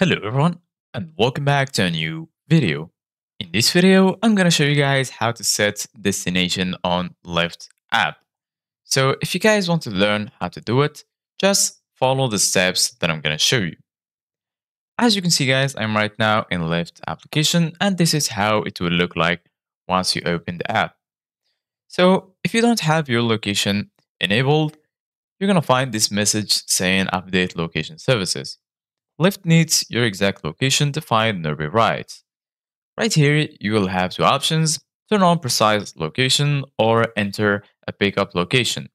Hello everyone and welcome back to a new video. In this video, I'm gonna show you guys how to set destination on Lyft app. So if you guys want to learn how to do it, just follow the steps that I'm gonna show you. As you can see guys, I'm right now in Lyft application and this is how it will look like once you open the app. So if you don't have your location enabled, you're gonna find this message saying update location services. Lyft needs your exact location to find nearby rides. Right here, you will have two options, turn on precise location or enter a pickup location.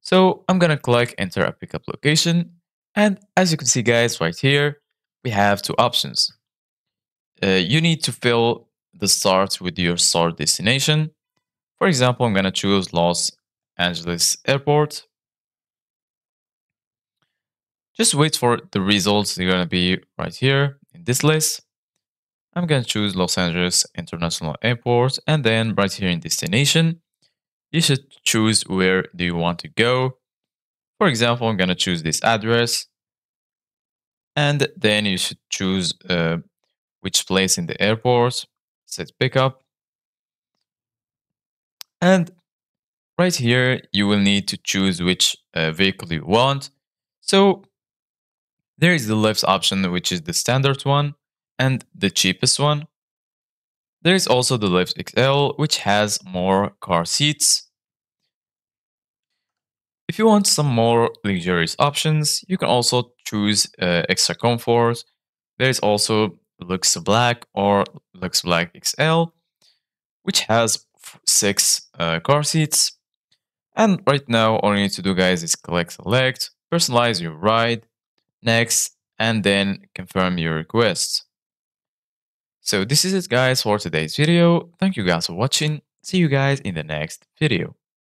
So I'm gonna click enter a pickup location and as you can see guys right here, we have two options. Uh, you need to fill the start with your start destination. For example, I'm gonna choose Los Angeles Airport just wait for the results. They're going to be right here in this list. I'm going to choose Los Angeles International Airport and then right here in destination, you should choose where do you want to go. For example, I'm going to choose this address and then you should choose uh, which place in the airport, set pickup. And right here, you will need to choose which uh, vehicle you want. So there is the Lyft option, which is the standard one and the cheapest one. There is also the Lyft XL, which has more car seats. If you want some more luxurious options, you can also choose uh, extra comfort. There is also Lux Black or Lux Black XL, which has six uh, car seats. And right now, all you need to do, guys, is click select, personalize your ride, next, and then confirm your request. So this is it guys for today's video. Thank you guys for watching. See you guys in the next video.